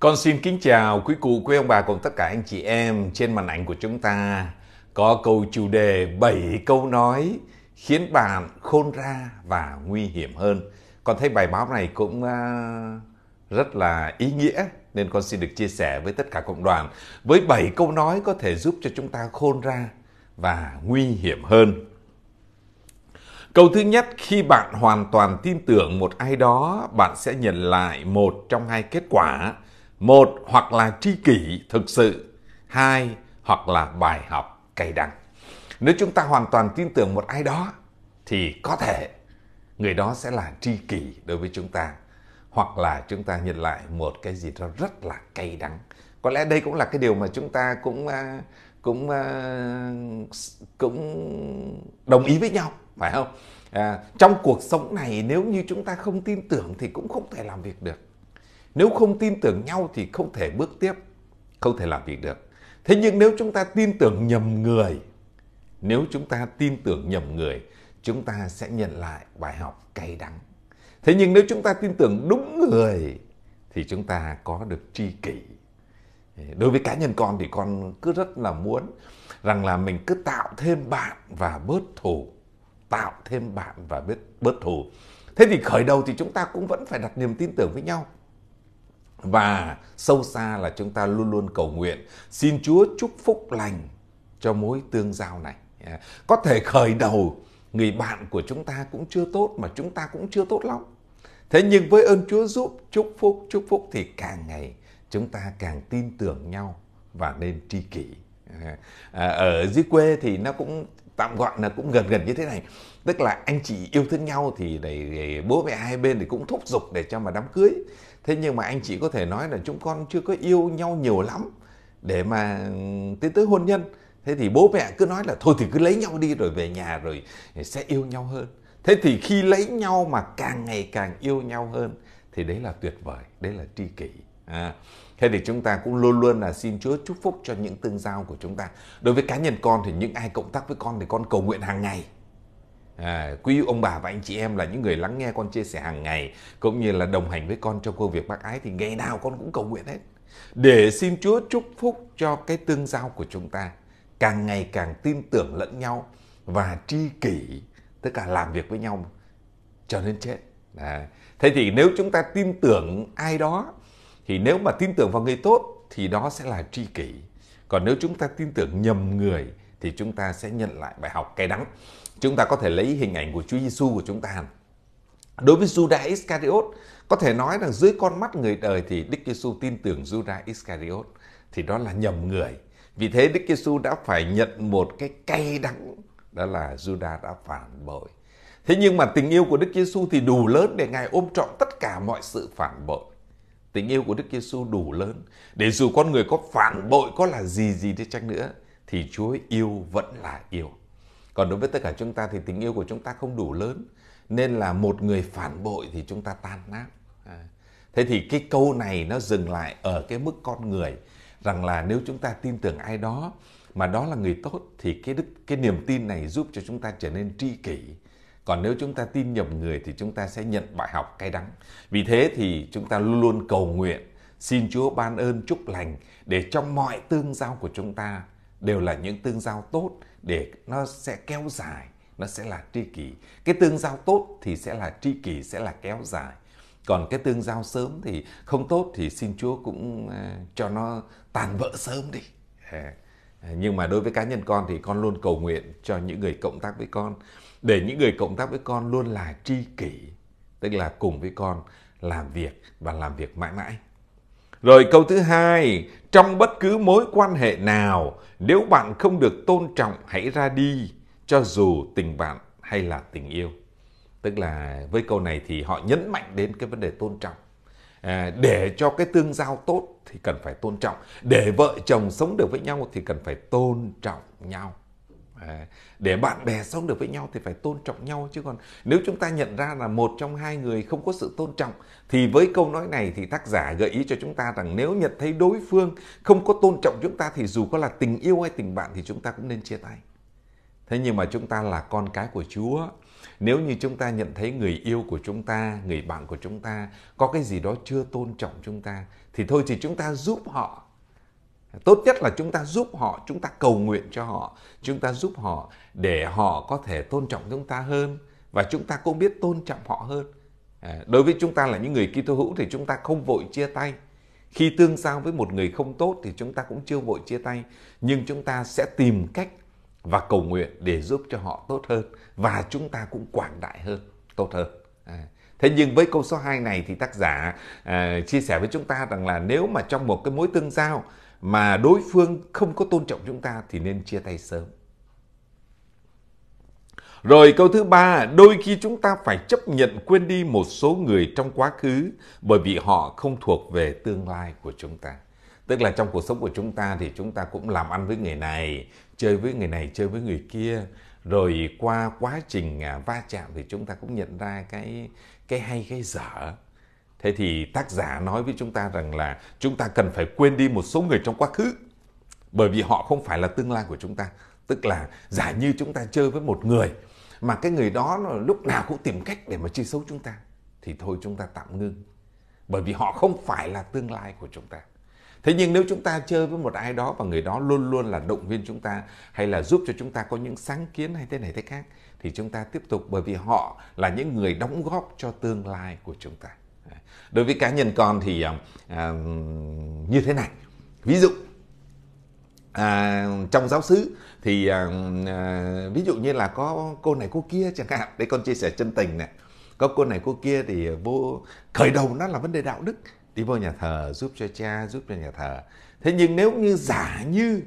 Con xin kính chào quý cụ, quý ông bà cùng tất cả anh chị em trên màn ảnh của chúng ta có câu chủ đề 7 câu nói khiến bạn khôn ra và nguy hiểm hơn. Con thấy bài báo này cũng à, rất là ý nghĩa nên con xin được chia sẻ với tất cả cộng đoàn với 7 câu nói có thể giúp cho chúng ta khôn ra và nguy hiểm hơn. Câu thứ nhất, khi bạn hoàn toàn tin tưởng một ai đó, bạn sẽ nhận lại một trong hai kết quả một hoặc là tri kỷ thực sự. Hai hoặc là bài học cay đắng. Nếu chúng ta hoàn toàn tin tưởng một ai đó thì có thể người đó sẽ là tri kỷ đối với chúng ta. Hoặc là chúng ta nhận lại một cái gì đó rất là cay đắng. Có lẽ đây cũng là cái điều mà chúng ta cũng ờ, cũng ờ, cũng đồng ý với nhau phải không? À, trong cuộc sống này nếu như chúng ta không tin tưởng thì cũng không thể làm việc được nếu không tin tưởng nhau thì không thể bước tiếp, không thể làm việc được. Thế nhưng nếu chúng ta tin tưởng nhầm người, nếu chúng ta tin tưởng nhầm người, chúng ta sẽ nhận lại bài học cay đắng. Thế nhưng nếu chúng ta tin tưởng đúng người thì chúng ta có được tri kỷ. Đối với cá nhân con thì con cứ rất là muốn rằng là mình cứ tạo thêm bạn và bớt thù. Tạo thêm bạn và bớt, bớt thù. Thế thì khởi đầu thì chúng ta cũng vẫn phải đặt niềm tin tưởng với nhau và sâu xa là chúng ta luôn luôn cầu nguyện xin Chúa chúc phúc lành cho mối tương giao này. À, có thể khởi đầu người bạn của chúng ta cũng chưa tốt mà chúng ta cũng chưa tốt lắm. Thế nhưng với ơn Chúa giúp chúc phúc chúc phúc thì càng ngày chúng ta càng tin tưởng nhau và nên tri kỷ. À, à ở dưới quê thì nó cũng tạm gọi là cũng gần gần như thế này. Tức là anh chị yêu thương nhau thì để bố mẹ hai bên thì cũng thúc giục để cho mà đám cưới. Thế nhưng mà anh chị có thể nói là chúng con chưa có yêu nhau nhiều lắm để mà tiến tới hôn nhân. Thế thì bố mẹ cứ nói là thôi thì cứ lấy nhau đi rồi về nhà rồi sẽ yêu nhau hơn. Thế thì khi lấy nhau mà càng ngày càng yêu nhau hơn thì đấy là tuyệt vời đấy là tri kỷ. À, thế thì chúng ta cũng luôn luôn là xin Chúa chúc phúc cho những tương giao của chúng ta. Đối với cá nhân con thì những ai cộng tác với con thì con cầu nguyện hàng ngày. À, quý ông bà và anh chị em là những người lắng nghe con chia sẻ hàng ngày cũng như là đồng hành với con trong công việc bác ái thì ngày nào con cũng cầu nguyện hết. Để xin Chúa chúc phúc cho cái tương giao của chúng ta càng ngày càng tin tưởng lẫn nhau và tri kỷ tất cả làm việc với nhau cho đến chết. À, thế thì nếu chúng ta tin tưởng ai đó thì nếu mà tin tưởng vào người tốt thì đó sẽ là tri kỷ. Còn nếu chúng ta tin tưởng nhầm người thì chúng ta sẽ nhận lại bài học cay đắng. Chúng ta có thể lấy hình ảnh của Chúa Giêsu của chúng ta. Đối với Judas Iscariot, có thể nói rằng dưới con mắt người đời thì Đức Giêsu tin tưởng Judas Iscariot thì đó là nhầm người. Vì thế Đức Giêsu đã phải nhận một cái cay đắng đó là Judas đã phản bội. Thế nhưng mà tình yêu của Đức Giêsu thì đủ lớn để Ngài ôm trọn tất cả mọi sự phản bội. Tình yêu của Đức Giêsu đủ lớn để dù con người có phản bội, có là gì gì đi chăng nữa, thì Chúa yêu vẫn là yêu. Còn đối với tất cả chúng ta thì tình yêu của chúng ta không đủ lớn. Nên là một người phản bội thì chúng ta tan nát. À. Thế thì cái câu này nó dừng lại ở cái mức con người. Rằng là nếu chúng ta tin tưởng ai đó mà đó là người tốt, thì cái đức, cái niềm tin này giúp cho chúng ta trở nên tri kỷ. Còn nếu chúng ta tin nhầm người thì chúng ta sẽ nhận bài học cay đắng. Vì thế thì chúng ta luôn luôn cầu nguyện, xin Chúa ban ơn chúc lành để trong mọi tương giao của chúng ta đều là những tương giao tốt để nó sẽ kéo dài, nó sẽ là tri kỷ. Cái tương giao tốt thì sẽ là tri kỷ, sẽ là kéo dài. Còn cái tương giao sớm thì không tốt thì xin Chúa cũng à, cho nó tàn vỡ sớm đi. À, à, nhưng mà đối với cá nhân con thì con luôn cầu nguyện cho những người cộng tác với con để những người cộng tác với con luôn là tri kỷ tức là cùng với con làm việc và làm việc mãi mãi rồi câu thứ hai, trong bất cứ mối quan hệ nào, nếu bạn không được tôn trọng hãy ra đi, cho dù tình bạn hay là tình yêu. Tức là với câu này thì họ nhấn mạnh đến cái vấn đề tôn trọng. À, để cho cái tương giao tốt thì cần phải tôn trọng. Để vợ chồng sống được với nhau thì cần phải tôn trọng nhau. À, để bạn bè sống được với nhau thì phải tôn trọng nhau chứ còn nếu chúng ta nhận ra là một trong hai người không có sự tôn trọng thì với câu nói này thì tác giả gợi ý cho chúng ta rằng nếu nhận thấy đối phương không có tôn trọng chúng ta thì dù có là tình yêu hay tình bạn thì chúng ta cũng nên chia tay Thế nhưng mà chúng ta là con cái của Chúa. Nếu như chúng ta nhận thấy người yêu của chúng ta, người bạn của chúng ta có cái gì đó chưa tôn trọng chúng ta thì thôi thì chúng ta giúp họ. Tốt nhất là chúng ta giúp họ, chúng ta cầu nguyện cho họ, chúng ta giúp họ để họ có thể tôn trọng chúng ta hơn và chúng ta cũng biết tôn trọng họ hơn. À, đối với chúng ta là những người Kitô hữu thì chúng ta không vội chia tay. Khi tương giao với một người không tốt thì chúng ta cũng chưa vội chia tay, nhưng chúng ta sẽ tìm cách và cầu nguyện để giúp cho họ tốt hơn và chúng ta cũng quảng đại hơn, tốt hơn. À. Thế nhưng với câu số 2 này thì tác giả à, chia sẻ với chúng ta rằng là nếu mà trong một cái mối tương giao mà đối phương không có tôn trọng chúng ta thì nên chia tay sớm. Rồi câu thứ ba, đôi khi chúng ta phải chấp nhận quên đi một số người trong quá khứ bởi vì họ không thuộc về tương lai của chúng ta. Tức là trong cuộc sống của chúng ta thì chúng ta cũng làm ăn với người này, chơi với người này, chơi với người kia. Rồi qua quá trình à, va chạm thì chúng ta cũng nhận ra cái cái hay cái dở. Thế thì tác giả nói với chúng ta rằng là chúng ta cần phải quên đi một số người trong quá khứ bởi vì họ không phải là tương lai của chúng ta. Tức là giả như chúng ta chơi với một người mà cái người đó lúc nào cũng tìm cách để mà chơi xấu chúng ta, thì thôi chúng ta tạm ngưng. Bởi vì họ không phải là tương lai của chúng ta. Thế nhưng nếu chúng ta chơi với một ai đó và người đó luôn luôn là động viên chúng ta hay là giúp cho chúng ta có những sáng kiến hay thế này thế khác, thì chúng ta tiếp tục bởi vì họ là những người đóng góp cho tương lai của chúng ta. Đối với cá nhân con thì à, à, như thế này. Ví dụ à, trong giáo xứ thì à, à, ví dụ như là có cô này cô kia chẳng hạn. Để con chia sẻ chân tình này có cô này cô kia thì vô khởi đầu nó là vấn đề đạo đức. Đi vô nhà thờ giúp cho cha giúp cho nhà thờ. Thế nhưng nếu như giả như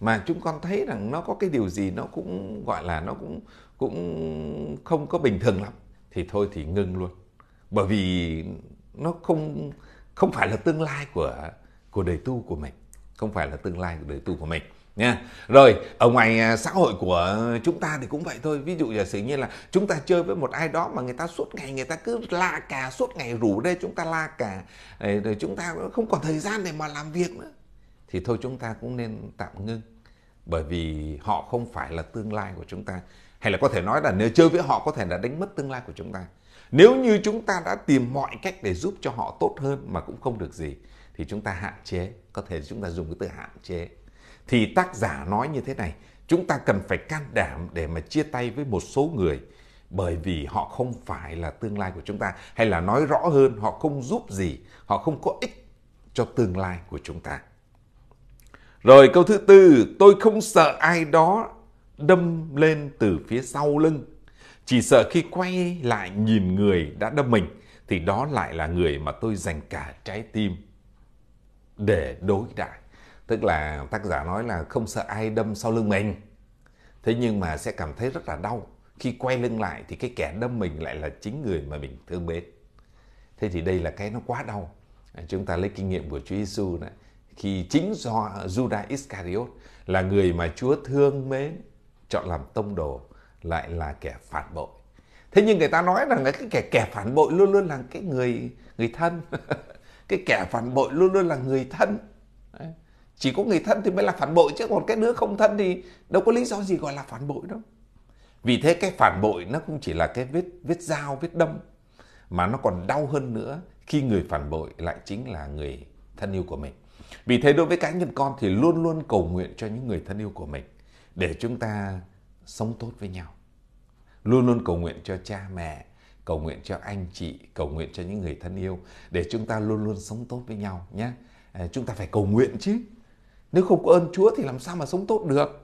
mà chúng con thấy rằng nó có cái điều gì nó cũng gọi là nó cũng cũng không có bình thường lắm thì thôi thì ngưng luôn. Bởi vì nó không không phải là tương lai của của đời tu của mình. Không phải là tương lai của đời tu của mình, nha. Rồi, ở ngoài à, xã hội của chúng ta thì cũng vậy thôi. Ví dụ giả sử như là chúng ta chơi với một ai đó mà người ta suốt ngày, người ta cứ la cà, suốt ngày rủ đây chúng ta la cà rồi chúng ta không còn thời gian để mà làm việc nữa, thì thôi chúng ta cũng nên tạm ngưng. Bởi vì họ không phải là tương lai của chúng ta. Hay là có thể nói là nếu chơi với họ có thể là đánh mất tương lai của chúng ta nếu như chúng ta đã tìm mọi cách để giúp cho họ tốt hơn mà cũng không được gì, thì chúng ta hạn chế, có thể chúng ta dùng cái từ hạn chế. Thì tác giả nói như thế này, chúng ta cần phải can đảm để mà chia tay với một số người bởi vì họ không phải là tương lai của chúng ta, hay là nói rõ hơn, họ không giúp gì, họ không có ích cho tương lai của chúng ta. Rồi câu thứ tư, tôi không sợ ai đó đâm lên từ phía sau lưng chỉ sợ khi quay lại nhìn người đã đâm mình, thì đó lại là người mà tôi dành cả trái tim để đối đãi. Tức là tác giả nói là không sợ ai đâm sau lưng mình. Thế nhưng mà sẽ cảm thấy rất là đau. Khi quay lưng lại thì cái kẻ đâm mình lại là chính người mà mình thương mến. Thế thì đây là cái nó quá đau. Chúng ta lấy kinh nghiệm của Chúa Giêsu đấy khi chính do Judas Iscariot là người mà Chúa thương mến, chọn làm tông đồ lại là kẻ phản bội. Thế nhưng người ta nói rằng là cái kẻ kẻ phản bội luôn luôn là cái người người thân. Cái kẻ phản bội luôn luôn là người thân. Đấy. Chỉ có người thân thì mới là phản bội chứ, còn cái đứa không thân thì đâu có lý do gì gọi là phản bội đâu. Vì thế cái phản bội nó không chỉ là cái vết vết dao, vết đâm, mà nó còn đau hơn nữa khi người phản bội lại chính là người thân yêu của mình. Vì thế đối với cá nhân con thì luôn luôn cầu nguyện cho những người thân yêu của mình để chúng ta sống tốt với nhau luôn luôn cầu nguyện cho cha mẹ cầu nguyện cho anh chị cầu nguyện cho những người thân yêu để chúng ta luôn luôn sống tốt với nhau nhé à, chúng ta phải cầu nguyện chứ nếu không có ơn Chúa thì làm sao mà sống tốt được?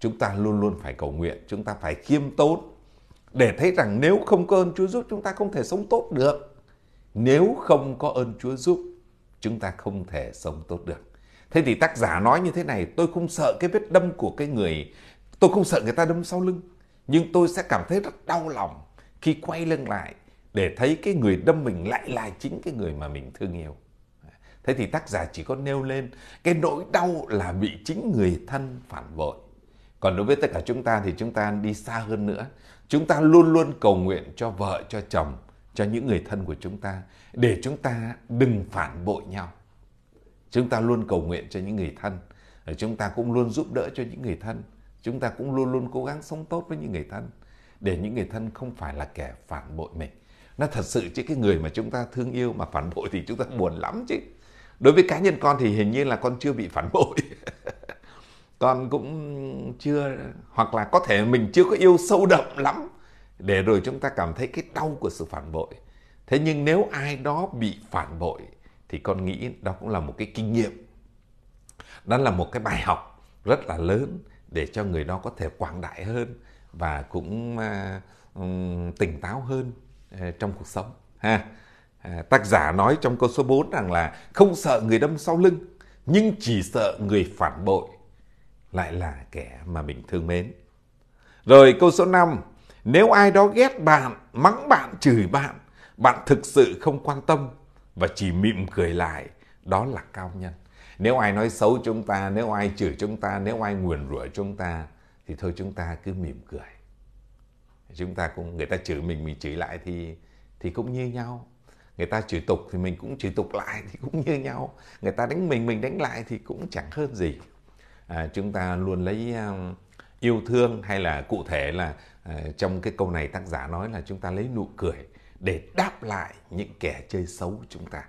Chúng ta luôn luôn phải cầu nguyện, chúng ta phải khiêm tốn để thấy rằng nếu không có ơn Chúa giúp chúng ta không thể sống tốt được. Nếu không có ơn Chúa giúp, chúng ta không thể sống tốt được. Thế thì tác giả nói như thế này, tôi không sợ cái vết đâm của cái người, tôi không sợ người ta đâm sau lưng, nhưng tôi sẽ cảm thấy rất đau lòng khi quay lưng lại để thấy cái người đâm mình lại là chính cái người mà mình thương yêu. Thế thì tác giả chỉ có nêu lên cái nỗi đau là bị chính người thân phản bội. Còn đối với tất cả chúng ta thì chúng ta đi xa hơn nữa. Chúng ta luôn luôn cầu nguyện cho vợ, cho chồng, cho những người thân của chúng ta để chúng ta đừng phản bội nhau. Chúng ta luôn cầu nguyện cho những người thân. Chúng ta cũng luôn giúp đỡ cho những người thân chúng ta cũng luôn luôn cố gắng sống tốt với những người thân, để những người thân không phải là kẻ phản bội mình. Nó thật sự chứ, cái người mà chúng ta thương yêu mà phản bội thì chúng ta buồn lắm chứ. Đối với cá nhân con thì hình như là con chưa bị phản bội. Con cũng chưa, hoặc là có thể mình chưa có yêu sâu đậm lắm, để rồi chúng ta cảm thấy cái đau của sự phản bội. Thế nhưng nếu ai đó bị phản bội thì con nghĩ đó cũng là một cái kinh nghiệm. Đó là một cái bài học rất là lớn để cho người đó có thể quảng đại hơn và cũng uh, tỉnh táo hơn uh, trong cuộc sống ha. Uh, tác giả nói trong câu số 4 rằng là không sợ người đâm sau lưng nhưng chỉ sợ người phản bội lại là kẻ mà mình thương mến. Rồi câu số 5 nếu ai đó ghét bạn mắng bạn chửi bạn bạn thực sự không quan tâm và chỉ mỉm cười lại đó là cao nhân nếu ai nói xấu chúng ta nếu ai chửi chúng ta nếu ai nguyền rủa chúng ta thì thôi chúng ta cứ mỉm cười. Chúng ta cũng người ta chửi mình mình chửi lại thì thì cũng như nhau. Người ta chửi tục thì mình cũng chửi tục lại thì cũng như nhau. Người ta đánh mình mình đánh lại thì cũng chẳng hơn gì. À, chúng ta luôn lấy um, yêu thương hay là cụ thể là uh, trong cái câu này tác giả nói là chúng ta lấy nụ cười để đáp lại những kẻ chơi xấu chúng ta.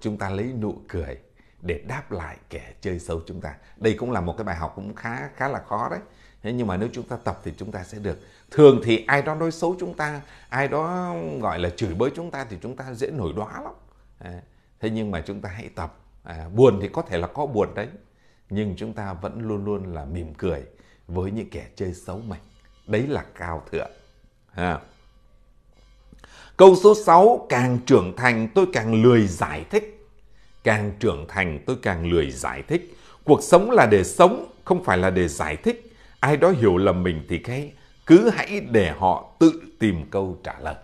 Chúng ta lấy nụ cười để đáp lại kẻ chơi xấu chúng ta. Đây cũng là một cái bài học cũng khá khá là khó đấy. Thế nhưng mà nếu chúng ta tập thì chúng ta sẽ được. Thường thì ai đó nói xấu chúng ta ai đó gọi là chửi bới chúng ta thì chúng ta dễ nổi đoá lắm. À, thế nhưng mà chúng ta hãy tập. À, buồn thì có thể là có buồn đấy nhưng chúng ta vẫn luôn luôn là mỉm cười với những kẻ chơi xấu mình. Đấy là cao thượng. À. câu số 6 càng trưởng thành tôi càng lười giải thích càng trưởng thành tôi càng lười giải thích. Cuộc sống là để sống không phải là để giải thích. Ai đó hiểu lầm mình thì cái cứ hãy để họ tự tìm câu trả lời.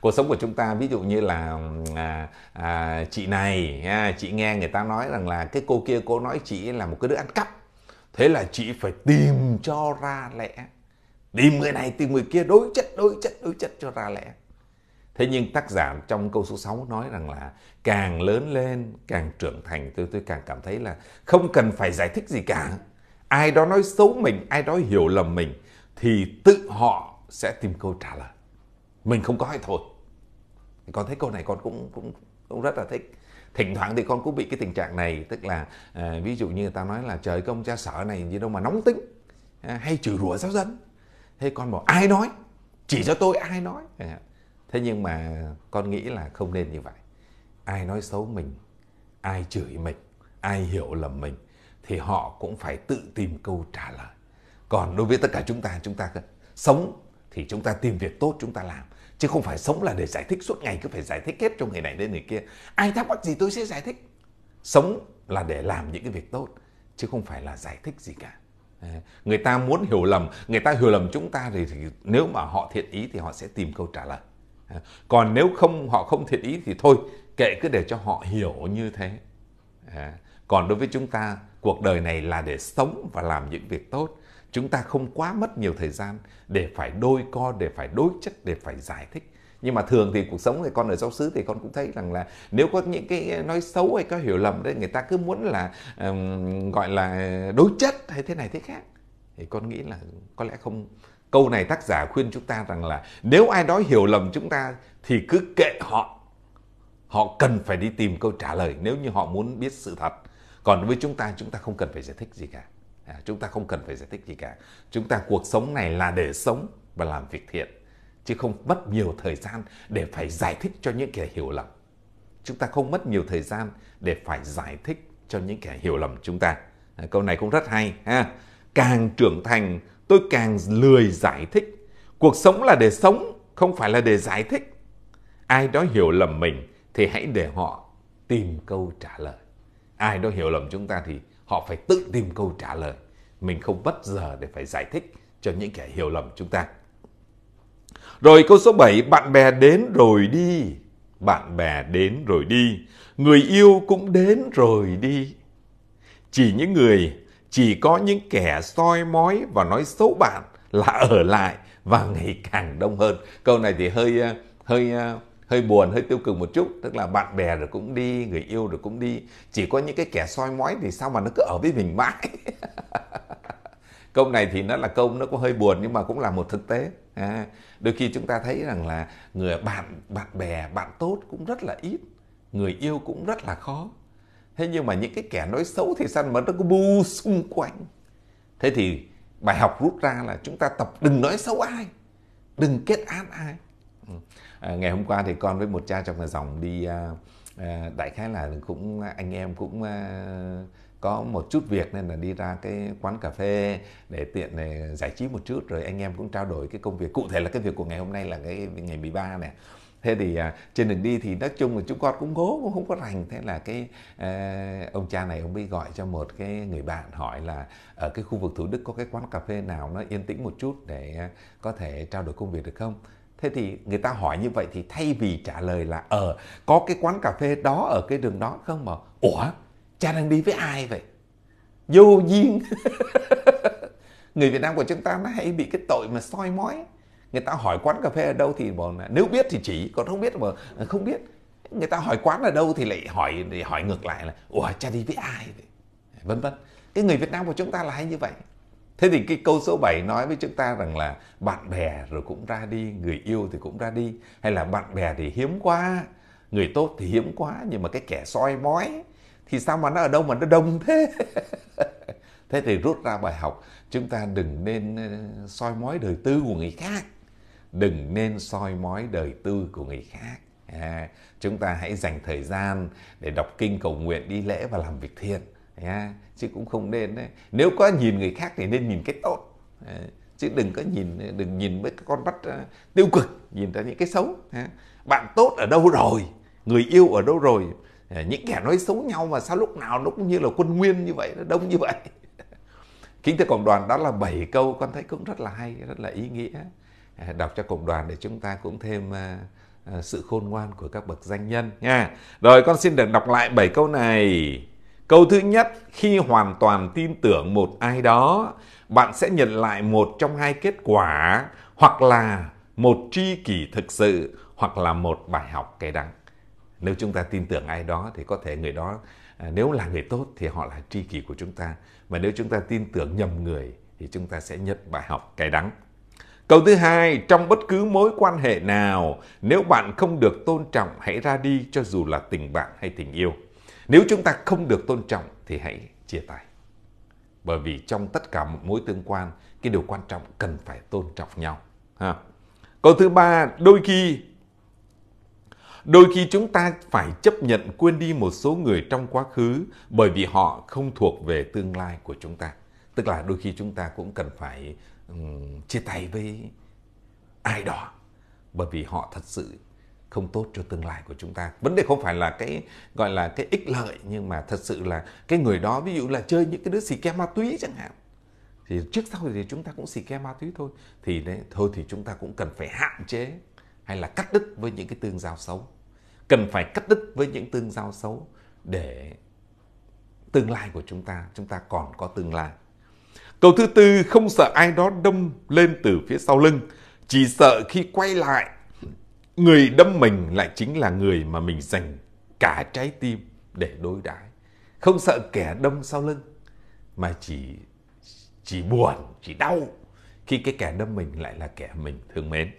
Cuộc sống của chúng ta ví dụ như là à, à, chị này à, chị nghe người ta nói rằng là cái cô kia cô nói chị là một cái đứa ăn cắp. Thế là chị phải tìm cho ra lẽ. Tìm người này tìm người kia đối chất đối chất đối chất cho ra lẽ. Thế nhưng tác giả trong câu số 6 nói rằng là càng lớn lên, càng trưởng thành tôi tôi càng cảm thấy là không cần phải giải thích gì cả. Ai đó nói xấu mình, ai đó hiểu lầm mình thì tự họ sẽ tìm câu trả lời. Mình không có hay thôi. Con thấy câu này con cũng cũng cũng rất là thích. Thỉnh thoảng thì con cũng bị cái tình trạng này, tức là à, ví dụ như người ta nói là trời công cha sở này gì đâu mà nóng tính, à, hay chửi rủa giáo dân. Thế con bảo ai nói? Chỉ cho tôi ai nói? À, thế nhưng mà con nghĩ là không nên như vậy. Ai nói xấu mình ai chửi mình ai hiểu lầm mình thì họ cũng phải tự tìm câu trả lời. Còn đối với tất cả chúng ta chúng ta sống thì chúng ta tìm việc tốt chúng ta làm. Chứ không phải sống là để giải thích suốt ngày cứ phải giải thích hết cho người này đến người kia. Ai thắc mắc gì tôi sẽ giải thích. Sống là để làm những cái việc tốt chứ không phải là giải thích gì cả. Người ta muốn hiểu lầm người ta hiểu lầm chúng ta thì, thì nếu mà họ thiện ý thì họ sẽ tìm câu trả lời. À, còn nếu không họ không thiện ý thì thôi kệ cứ để cho họ hiểu như thế. À, còn đối với chúng ta cuộc đời này là để sống và làm những việc tốt. Chúng ta không quá mất nhiều thời gian để phải đôi co để phải đối chất để phải giải thích. Nhưng mà thường thì cuộc sống thì con ở giáo xứ thì con cũng thấy rằng là nếu có những cái nói xấu hay có hiểu lầm đấy người ta cứ muốn là um, gọi là đối chất hay thế này thế khác. Thì con nghĩ là có lẽ không Câu này tác giả khuyên chúng ta rằng là nếu ai đó hiểu lầm chúng ta thì cứ kệ họ. Họ cần phải đi tìm câu trả lời nếu như họ muốn biết sự thật. Còn với chúng ta, chúng ta không cần phải giải thích gì cả. À, chúng ta không cần phải giải thích gì cả. Chúng ta cuộc sống này là để sống và làm việc thiện. Chứ không mất nhiều thời gian để phải giải thích cho những kẻ hiểu lầm. Chúng ta không mất nhiều thời gian để phải giải thích cho những kẻ hiểu lầm chúng ta. À, câu này cũng rất hay. ha Càng trưởng thành tôi càng lười giải thích. Cuộc sống là để sống, không phải là để giải thích. Ai đó hiểu lầm mình thì hãy để họ tìm câu trả lời. Ai đó hiểu lầm chúng ta thì họ phải tự tìm câu trả lời. Mình không bất giờ để phải giải thích cho những kẻ hiểu lầm chúng ta. Rồi câu số 7, bạn bè đến rồi đi. Bạn bè đến rồi đi. Người yêu cũng đến rồi đi. Chỉ những người chỉ có những kẻ soi mói và nói xấu bạn là ở lại và ngày càng đông hơn. Câu này thì hơi ờ, hơi ờ, hơi buồn hơi tiêu cực một chút. Tức là bạn bè rồi cũng đi người yêu rồi cũng đi. Chỉ có những cái kẻ soi mói thì sao mà nó cứ ở với mình mãi? Câu này thì nó là câu nó có hơi buồn nhưng mà cũng là một thực tế. À, đôi khi chúng ta thấy rằng là người bạn bạn bè bạn tốt cũng rất là ít. Người yêu cũng rất là khó thế nhưng mà những cái kẻ nói xấu thì sao mà nó cứ bu xung quanh? Thế thì bài học rút ra là chúng ta tập đừng nói xấu ai đừng kết án ai. Ừ. À, ngày hôm qua thì con với một cha trong nhà dòng đi à, à, đại khái là cũng anh em cũng à, có một chút việc nên là đi ra cái quán cà phê để tiện này giải trí một chút rồi anh em cũng trao đổi cái công việc. Cụ thể là cái việc của ngày hôm nay là cái ngày 13 này thế thì à, trên đường đi thì nói chung là chúng con cũng cố cũng không có rành. Thế là cái à, ông cha này ông mới gọi cho một cái người bạn hỏi là ở cái khu vực thủ đức có cái quán cà phê nào nó yên tĩnh một chút để à, có thể trao đổi công việc được không? Thế thì người ta hỏi như vậy thì thay vì trả lời là ở ờ, có cái quán cà phê đó ở cái đường đó không? Mà ủa cha đang đi với ai vậy? Vô duyên. Người việt nam của chúng ta nó hay bị cái tội mà soi mói người ta hỏi quán cà phê ở đâu thì bảo là, nếu biết thì chỉ, còn không biết mà ờ, không biết. Người ta hỏi quán ở đâu thì lại hỏi, để hỏi ngược lại là, ủa, cha đi với ai vậy? Vân vân. Cái người Việt Nam của chúng ta là hay như vậy. Thế thì cái câu số 7 nói với chúng ta rằng là, bạn bè rồi cũng ra đi, người yêu thì cũng ra đi. Hay là, bạn bè thì hiếm quá, người tốt thì hiếm quá, nhưng mà cái kẻ soi mói thì sao mà nó ở đâu mà nó đông thế? Thế thì rút ra bài học, chúng ta đừng nên ờ, soi mói đời tư của người khác đừng nên soi mói đời tư của người khác. À, chúng ta hãy dành thời gian để đọc kinh cầu nguyện đi lễ và làm việc thiện. À, chứ cũng không nên đấy nếu có nhìn người khác thì nên nhìn cái tốt. À, chứ đừng có nhìn à, đừng nhìn với con mắt uh, tiêu cực nhìn ra những cái xấu. À, bạn tốt ở đâu rồi? Người yêu ở đâu rồi? À, những kẻ nói xấu nhau mà sao lúc nào nó cũng như là quân nguyên như vậy nó đông như vậy? Kính thưa cộng đoàn đó là bảy câu con thấy cũng rất là hay rất là ý nghĩa. Ờ, đọc cho cộng đoàn để chúng ta cũng thêm ờ, ờ, sự khôn ngoan của các bậc danh nhân nha. Rồi con xin được đọc lại bảy câu này. Câu thứ nhất, khi hoàn toàn tin tưởng một ai đó, bạn sẽ nhận lại một trong hai kết quả, hoặc là một tri kỷ thực sự, hoặc là một bài học cay đắng. Nếu chúng ta tin tưởng ai đó thì có thể người đó nếu là người tốt thì họ là tri kỷ của chúng ta. Mà nếu chúng ta tin tưởng nhầm người thì chúng ta sẽ nhận bài học cay đắng. Câu thứ hai, trong bất cứ mối quan hệ nào, nếu bạn không được tôn trọng, hãy ra đi cho dù là tình bạn hay tình yêu. Nếu chúng ta không được tôn trọng thì hãy chia tay. Bởi vì trong tất cả một mối tương quan, cái điều quan trọng cần phải tôn trọng nhau. Ha. Câu thứ ba, đôi khi Đôi khi chúng ta phải chấp nhận quên đi một số người trong quá khứ bởi vì họ không thuộc về tương lai của chúng ta. Tức là đôi khi chúng ta cũng cần phải chia tay với ai đó bởi vì họ thật sự không tốt cho tương lai của chúng ta. Vấn đề không phải là cái, gọi là cái ích lợi, nhưng mà thật sự là cái người đó, ví dụ là chơi những cái đứa xì ke ma túy chẳng hạn, thì trước sau thì chúng ta cũng xì ke ma túy thôi. Thì đấy, thôi thì chúng ta cũng cần phải hạn chế hay là cắt đứt với những cái tương giao xấu. Cần phải cắt đứt với những tương giao xấu để tương lai của chúng ta chúng ta còn có tương lai. Câu thứ tư, không sợ ai đó đâm lên từ phía sau lưng, chỉ sợ khi quay lại, người đâm mình lại chính là người mà mình dành cả trái tim để đối đãi. Không sợ kẻ đâm sau lưng, mà chỉ chỉ buồn, chỉ đau khi cái kẻ đâm mình lại là kẻ mình thương mến.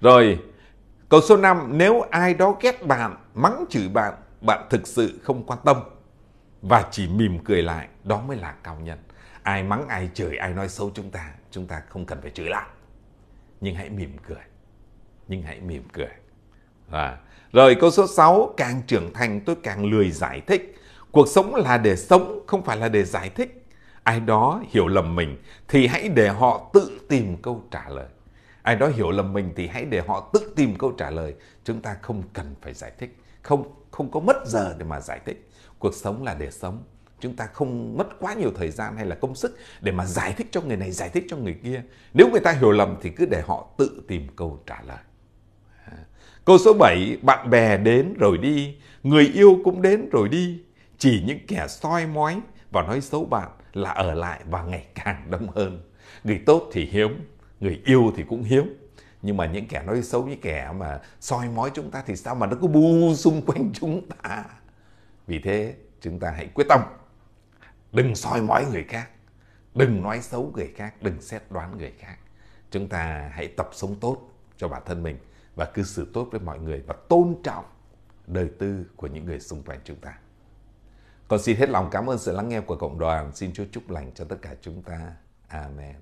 Rồi, câu số 5, nếu ai đó ghét bạn, mắng chửi bạn, bạn thực sự không quan tâm và chỉ mỉm cười lại, đó mới là cao nhân. Ai mắng, ai chửi, ai nói xấu chúng ta, chúng ta không cần phải chửi lại. Nhưng hãy mỉm cười. Nhưng hãy mỉm cười. À. Rồi câu số 6, càng trưởng thành tôi càng lười giải thích. Cuộc sống là để sống, không phải là để giải thích. Ai đó hiểu lầm mình thì hãy để họ tự tìm câu trả lời. Ai đó hiểu lầm mình thì hãy để họ tự tìm câu trả lời. Chúng ta không cần phải giải thích. Không không có mất giờ để mà giải thích cuộc sống là để sống. Chúng ta không mất quá nhiều thời gian hay là công sức để mà giải thích cho người này, giải thích cho người kia. Nếu người ta hiểu lầm thì cứ để họ tự tìm câu trả lời. À, câu số 7 bạn bè đến rồi đi, người yêu cũng đến rồi đi. Chỉ những kẻ soi mói và nói xấu bạn là ở lại và ngày càng đông hơn. Người tốt thì hiếm, người yêu thì cũng hiếm. Nhưng mà những kẻ nói xấu, những kẻ mà soi mói chúng ta thì sao mà nó cứ bu xung quanh chúng ta? Vì thế, chúng ta hãy quyết tâm. Đừng soi mói người khác. Đừng nói xấu người khác. Đừng xét đoán người khác. Chúng ta hãy tập sống tốt cho bản thân mình và cư xử tốt với mọi người và tôn trọng đời tư của những người xung quanh chúng ta. Con xin hết lòng cảm ơn sự lắng nghe của cộng đoàn. Xin chúa chúc lành cho tất cả chúng ta. Amen.